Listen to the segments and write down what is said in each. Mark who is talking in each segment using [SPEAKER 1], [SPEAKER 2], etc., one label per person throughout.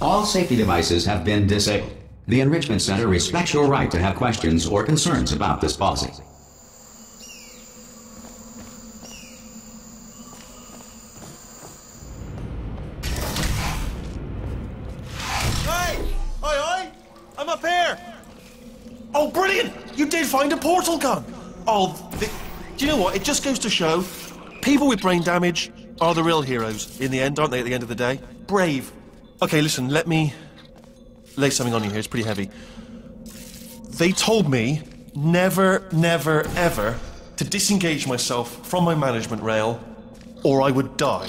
[SPEAKER 1] All safety devices have been disabled. The Enrichment Center respects your right to have questions or concerns about this policy.
[SPEAKER 2] Hey! Oi, oi! I'm up here! Oh, brilliant! You did find a portal gun! Oh, the, do you know what? It just goes to show people with brain damage are the real heroes in the end, aren't they, at the end of the day? Brave. Okay, listen, let me lay something on you here. It's pretty heavy. They told me never, never, ever to disengage myself from my management rail or I would die.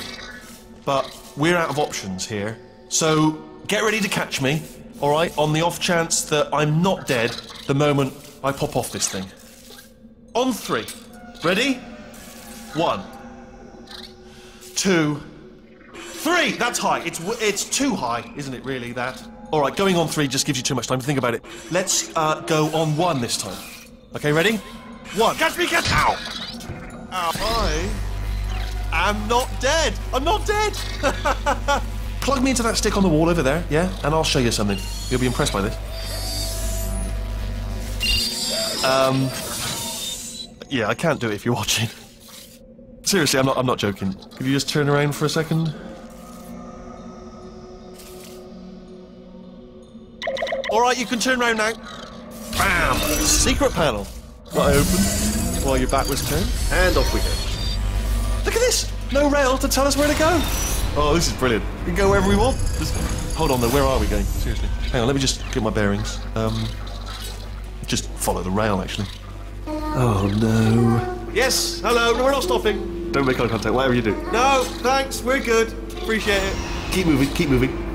[SPEAKER 2] But we're out of options here. So get ready to catch me, alright, on the off chance that I'm not dead the moment I pop off this thing. On three. Ready? One. Two. Three! That's high. It's, it's too high, isn't it, really, that? Alright, going on three just gives you too much time to think about it. Let's uh, go on one this time. Okay, ready? One. Catch me, catch! Ow! Ow. I am not dead. I'm not dead. Plug me into that stick on the wall over there, yeah? And I'll show you something. You'll be impressed by this. Um. Yeah, I can't do it if you're watching. Seriously, I'm not. I'm not joking. Could you just turn around for a second? All right, you can turn around now. Bam! Secret panel. What I open while your back was turned, and off we go. Look at this! No rail to tell us where to go. Oh, this is brilliant. We can go wherever we want. Just, hold on though, where are we going? Seriously. Hang on, let me just get my bearings. Um, just follow the rail, actually. Oh no. Yes, hello, no, we're not stopping. Don't make eye contact, whatever you do. No, thanks, we're good. Appreciate it. Keep moving, keep moving.